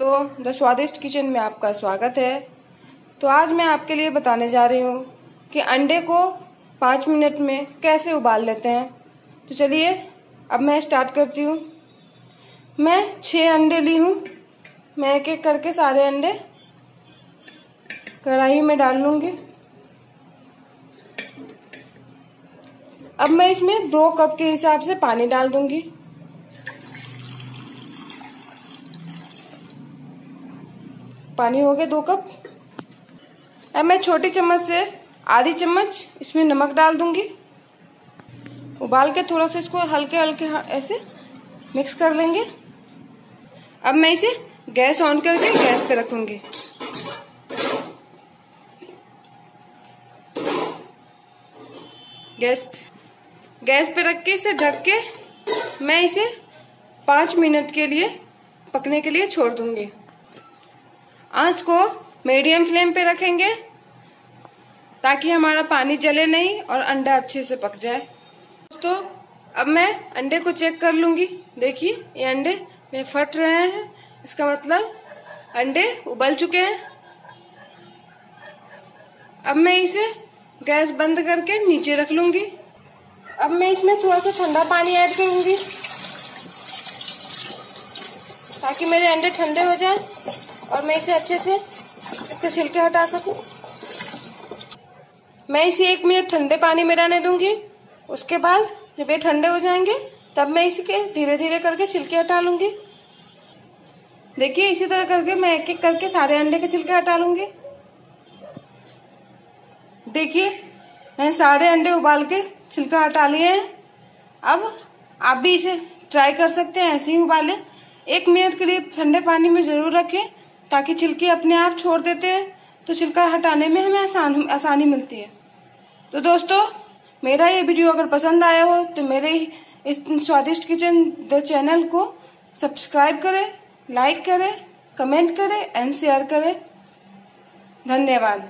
दोस्तों, द स्वादिष्ट किचन में आपका स्वागत है। तो आज मैं आपके लिए बताने जा रही हूँ कि अंडे को पाँच मिनट में कैसे उबाल लेते हैं। तो चलिए, अब मैं स्टार्ट करती हूँ। मैं छः अंडे ली हूँ। मैं एक एक करके सारे अंडे कढ़ाई में डाल लूँगी। अब मैं इसमें दो कप के हिसाब से पानी डाल दूँगी। पानी हो गया दो कप। अब मैं छोटी चम्मच से आधी चम्मच इसमें नमक डाल दूँगी। उबाल के थोड़ा सा इसको हल्के हल्के ऐसे मिक्स कर लेंगे। अब मैं इसे गैस ऑन करके गैस पे रखूँगी। गैस गैस पे रख के इसे ढक के मैं इसे पाँच मिनट के लिए पकने के लिए छोड़ दूँगी। आँच को मीडियम फ्लेम पे रखेंगे, ताकि हमारा पानी जले नहीं और अंडा अच्छे से पक जाए। दोस्तों, अब मैं अंडे को चेक कर लूँगी। देखिए, ये अंडे में फट रहे हैं। इसका मतलब अंडे उबल चुके हैं। अब मैं इसे गैस बंद करके नीचे रख लूँगी। अब मैं इसमें थोड़ा सा ठंडा पानी ऐड करूँगी, ताकि मेरे अंडे ठंडे हो जाएँ। और मैं इसे अच्छे से इसके छिलके हटा सकूँ? मैं इसे एक मिनट ठंडे पानी में रहने दूँगी। उसके बाद जब ये ठंडे हो जाएँगे, तब मैं इसके धीरे धीरे करके छिलके हटा लूँगी। देखिए, इसी तरह करके मैं एक एक करके सारे अंडे के छिलके हटा लूँगी। देखिए, मैंने सारे अंडे उबाल के छिलका हटा लिए हैं। अब आप भी इसे ट्राई कर सकते हैं, ऐसे ही उबाले। एक मिनट के लिए ठंडे पानी में ज़रूर रखें। ताकि छिलके अपने आप छोड़ देते हैं तो छिलका हटाने में हमें आसान, आसानी मिलती है। तो दोस्तों, मेरा ये वीडियो अगर पसंद आया हो तो मेरे इस स्वादिष्ट किचन द चैनल को सब्सक्राइब करें, लाइक करें, कमेंट करें, एंड शेयर करें। धन्यवाद।